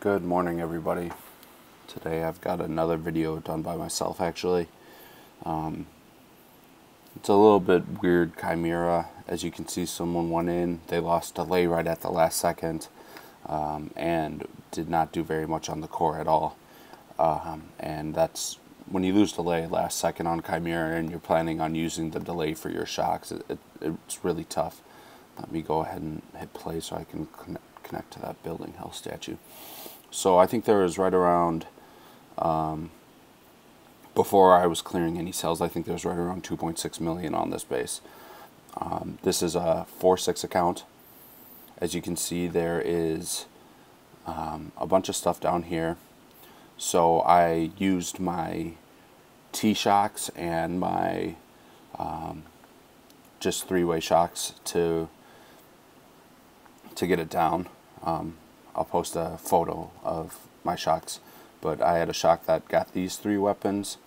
Good morning everybody. Today I've got another video done by myself actually. Um, it's a little bit weird Chimera. As you can see someone went in, they lost delay right at the last second um, and did not do very much on the core at all. Um, and that's when you lose delay last second on Chimera and you're planning on using the delay for your shocks, it, it, it's really tough. Let me go ahead and hit play so I can connect connect to that building hell statue. So I think there was right around, um, before I was clearing any cells, I think there was right around 2.6 million on this base. Um, this is a 4-6 account. As you can see, there is um, a bunch of stuff down here. So I used my T-shocks and my um, just three-way shocks to to get it down. Um, I'll post a photo of my shocks, but I had a shock that got these three weapons,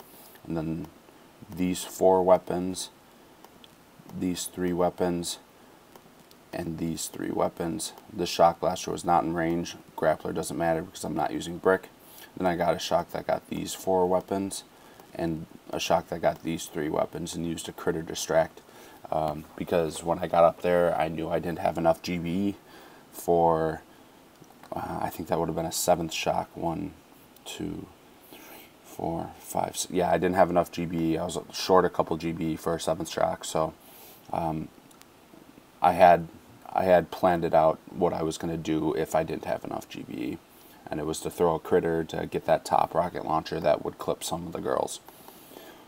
and then these four weapons, these three weapons, and these three weapons. The shock blaster was not in range. Grappler doesn't matter because I'm not using brick. Then I got a shock that got these four weapons, and a shock that got these three weapons, and used a critter distract. Um, because when I got up there, I knew I didn't have enough GBE for, uh, I think that would have been a seventh shock. One, two, three, four, five. Six. Yeah, I didn't have enough GB. I was short a couple GB for a seventh shock, so um, I had I had planned it out what I was going to do if I didn't have enough GB, and it was to throw a critter to get that top rocket launcher that would clip some of the girls.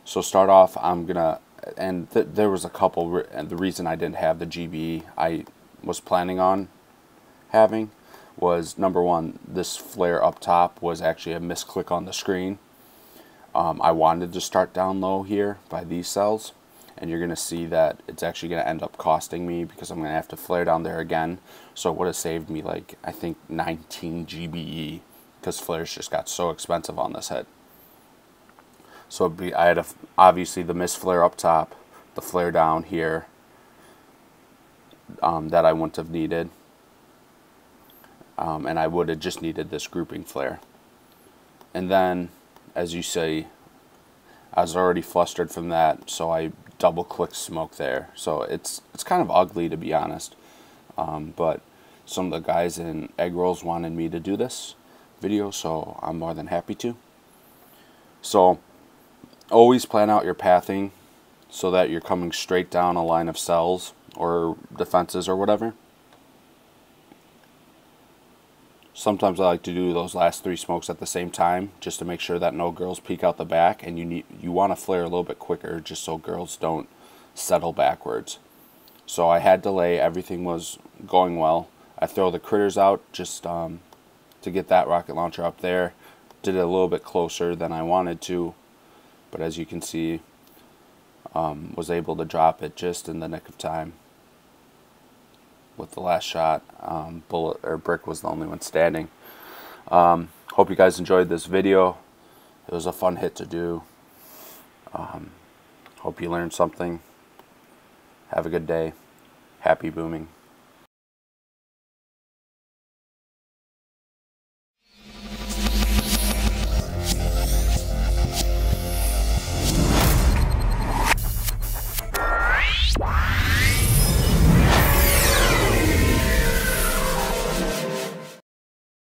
So start off, I'm gonna, and th there was a couple, and the reason I didn't have the GB I was planning on having was number one, this flare up top was actually a misclick on the screen. Um, I wanted to start down low here by these cells and you're going to see that it's actually going to end up costing me because I'm going to have to flare down there again. So it would have saved me like, I think 19 GBE because flares just got so expensive on this head. So be, I had a, obviously the miss flare up top, the flare down here um, that I wouldn't have needed um, and I would have just needed this grouping flare. And then, as you see, I was already flustered from that, so I double click smoke there. So it's it's kind of ugly to be honest, um, but some of the guys in egg rolls wanted me to do this video, so I'm more than happy to. So always plan out your pathing so that you're coming straight down a line of cells or defenses or whatever. Sometimes I like to do those last three smokes at the same time just to make sure that no girls peek out the back and you need you want to flare a little bit quicker just so girls don't settle backwards. So I had delay, everything was going well. I throw the critters out just um, to get that rocket launcher up there. Did it a little bit closer than I wanted to, but as you can see, um, was able to drop it just in the nick of time with the last shot. Um, bullet or brick was the only one standing. Um, hope you guys enjoyed this video. It was a fun hit to do. Um, hope you learned something. Have a good day. Happy booming.